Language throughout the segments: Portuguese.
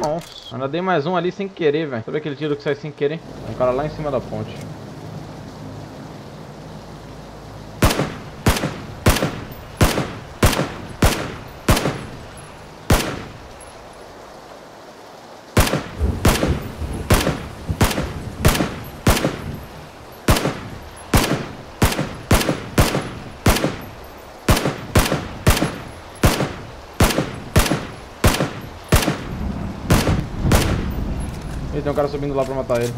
Nossa, ainda dei mais um ali sem querer, velho. Sabe aquele tiro que sai sem querer? Um cara lá em cima da ponte. Tem um cara subindo lá pra matar ele.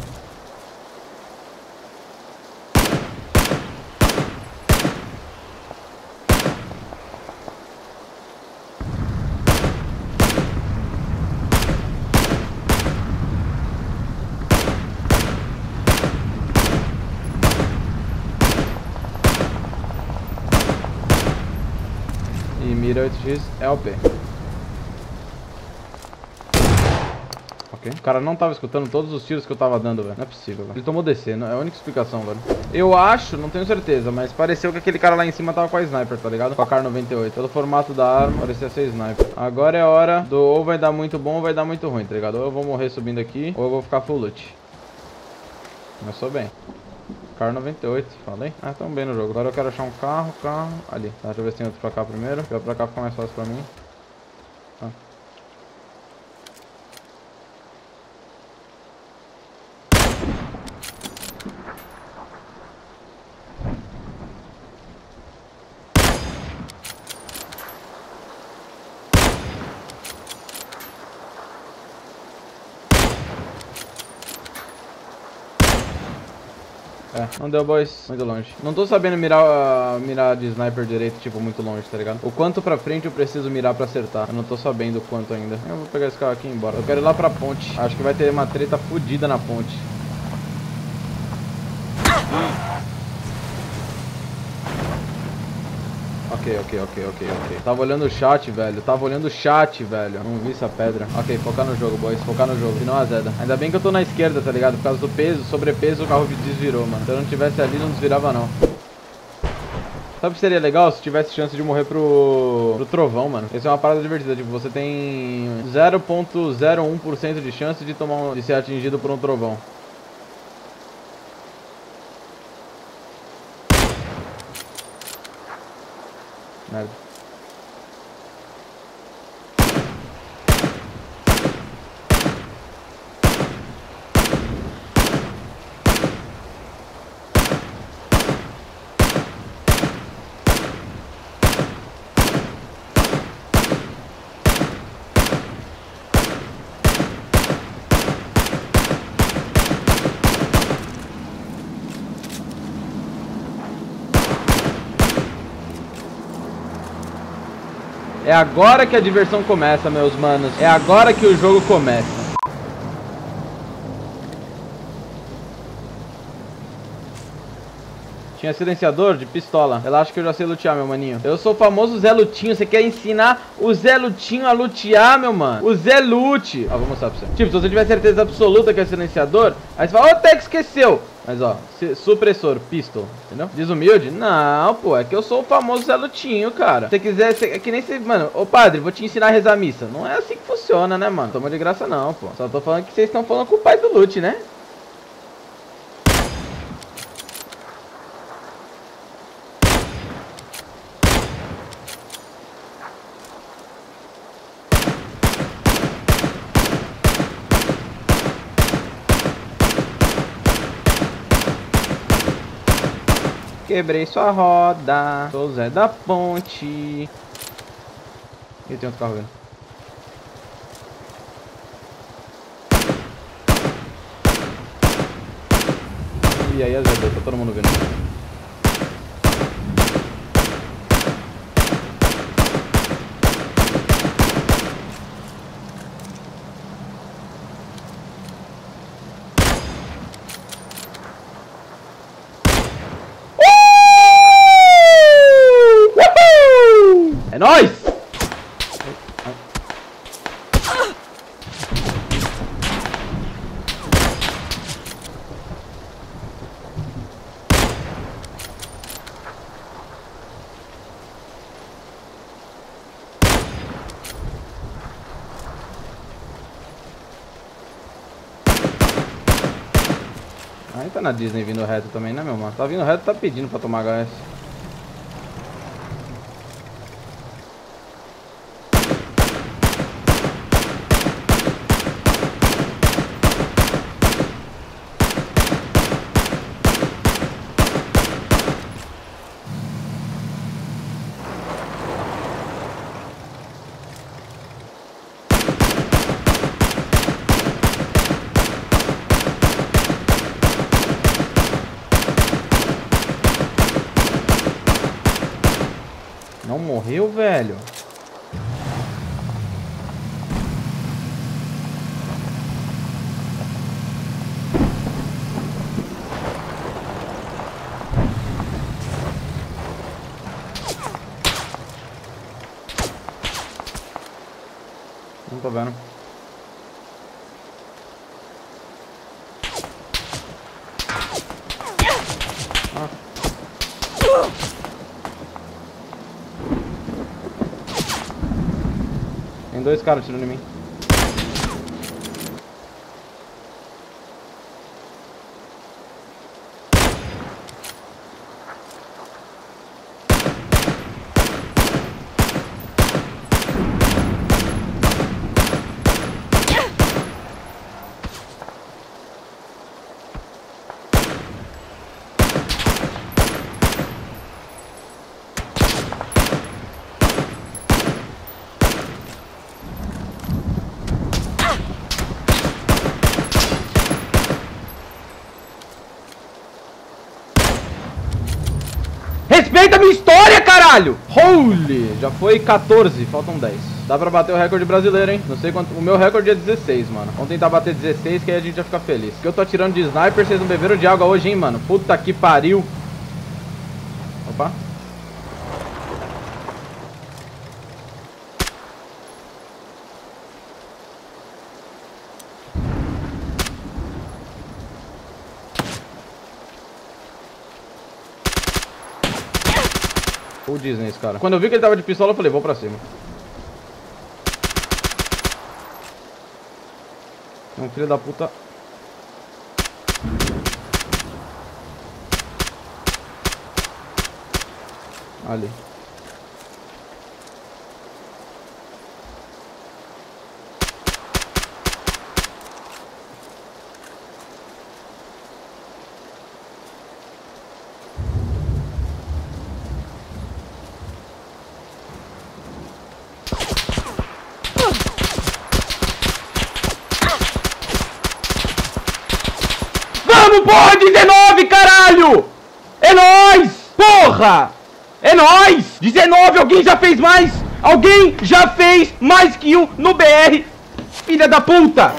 E mira 8x LP. Ok. O cara não tava escutando todos os tiros que eu tava dando, velho. Não é possível, velho. Ele tomou DC, não é a única explicação, velho. Eu acho, não tenho certeza, mas pareceu que aquele cara lá em cima tava com a sniper, tá ligado? Com a Kar 98. Pelo formato da arma, parecia ser sniper. Agora é hora do ou vai dar muito bom ou vai dar muito ruim, tá ligado? Ou eu vou morrer subindo aqui, ou eu vou ficar full loot. Começou bem. Car 98, falei? Ah, tão bem no jogo. Agora eu quero achar um carro, carro. Ali. Tá, deixa eu ver se tem outro pra cá primeiro. Eu pra cá fica mais fácil pra mim. Tá. É, não deu, boys. Muito longe. Não tô sabendo mirar, uh, mirar de sniper direito, tipo, muito longe, tá ligado? O quanto pra frente eu preciso mirar pra acertar. Eu não tô sabendo o quanto ainda. Eu vou pegar esse carro aqui e ir embora. Eu quero ir lá pra ponte. Acho que vai ter uma treta fodida na ponte. Ok, ok, ok, ok, ok. Tava olhando o chat, velho. Tava olhando o chat, velho. Não vi essa pedra. Ok, focar no jogo, boys. Focar no jogo. Senão azeda. Ainda bem que eu tô na esquerda, tá ligado? Por causa do peso, sobrepeso, o carro desvirou, mano. Se eu não tivesse ali, não desvirava, não. Sabe o que seria legal se tivesse chance de morrer pro, pro trovão, mano? Essa é uma parada divertida. Tipo, você tem 0.01% de chance de, tomar um, de ser atingido por um trovão. Nerede? É agora que a diversão começa, meus manos. É agora que o jogo começa. Tinha silenciador de pistola. Relaxa que eu já sei lutear, meu maninho. Eu sou o famoso Zé Lutinho. Você quer ensinar o Zé Lutinho a lutear, meu mano? O Zé Lute. Ó, vou mostrar pra você. Tipo, se você tiver certeza absoluta que é silenciador, aí você fala, ô, até que esqueceu. Mas ó, supressor, pistol, entendeu? Desumilde? Não, pô, é que eu sou o famoso Zé Lutinho, cara. Se você quiser, cê, é que nem você, mano, ô padre, vou te ensinar a rezar a missa. Não é assim que funciona, né, mano? Toma de graça não, pô. Só tô falando que vocês estão falando com o pai do Lute, né? Quebrei sua roda. Sou Zé da Ponte. E tem outro carro vendo. E aí, Zé, tá todo mundo vendo. nóis! Aí tá na Disney vindo reto também, né, meu mano? Tá vindo reto, tá pedindo pra tomar HS. Não morreu, velho? Não tô vendo. Tem dois caras tirando em mim. Respeita a minha história, caralho! Holy! Já foi 14, faltam 10. Dá pra bater o recorde brasileiro, hein? Não sei quanto. O meu recorde é 16, mano. Vamos tentar bater 16, que aí a gente vai ficar feliz. Porque eu tô atirando de sniper, vocês não beberam de água hoje, hein, mano? Puta que pariu. Opa. O Disney, esse cara. Quando eu vi que ele tava de pistola, eu falei, vou pra cima. Um filho da puta. Ali. Vamos, porra, 19, caralho! É nóis! Porra! É nóis! 19, alguém já fez mais? Alguém já fez mais que um no BR? Filha da puta!